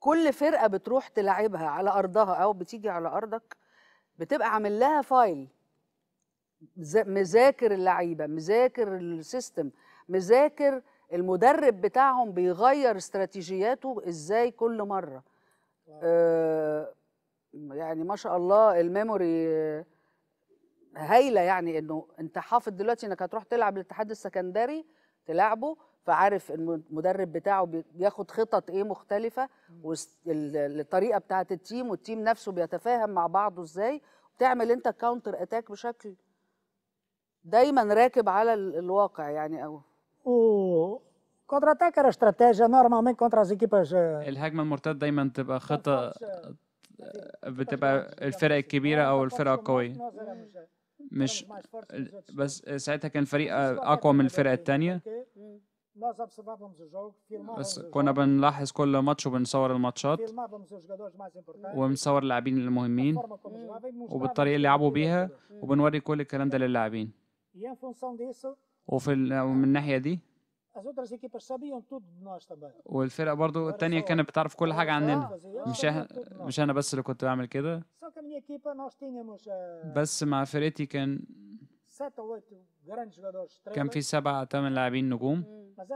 كل فرقة بتروح تلعبها على أرضها أو بتيجي على أرضك بتبقى عامل لها file مذاكر اللعيبة مذاكر ال system مذاكر المدرب بتاعهم بيغير استراتيجياته إزاي كل مرة. آه يعني ما شاء الله ال memory هايلة يعني إنه أنت حافظ دلوقتي إنك هتروح تلعب الاتحاد السكندري تلعبه فعارف الم- المدرب بتاعه بي- بياخد خطط إيه مختلفة والطريقة بتاعة ال team وال team نفسه بيتفاهم مع بعضه إزاي وتعمل أنت counter attack بشكل دايما راكب على ال- الواقع يعني أو contra-ataque era estratégia normalmente contra as equipas. eh, الهجمة المرتدة دايما تبقى eh, بتبقى الفرق الكبيرة أو الفرقة القوية Nós éramos, eh, مش بس ساعتها كان الفريق. أقوى من الفرقة Porque بس كنا بنلاحظ كل ماتش وبنصور الماتشات. وبنصور اللاعبين المهمين وبالطريقة اللي لعبوا بيها وبنوري كل الكلام ده للاعبين. وفي من الناحية دي والفرق برضو التانية كانت بتعرف كل حاجة عننا مش, مش أنا بس اللي كنت بعمل كده بس مع فرقتي كان كان في سبعة ثمان لاعبين نجوم mas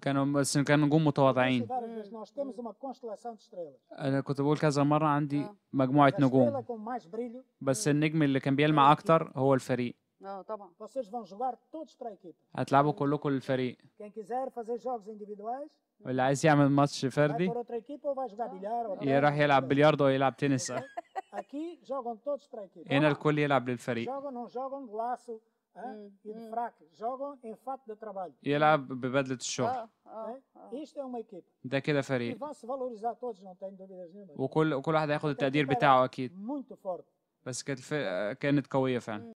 كانوا سن كانوا نجوم متواضعين. أنا كنت بقول كذا مرة عندي مجموعة نجوم. بس النجم اللي كان بيلمع أكتر هو الفريق. هتلعبوا كلكم للفريق. اللي عايز يعمل ماتش فردي يروح يلعب بلياردو أو يلعب تنس. هنا الكل يلعب للفريق. يلعب ببدلة الشغل ده كده فريق. وكل كل واحد هياخد التقدير بتاعه أكيد. بس كانت كانت قوية فعلا.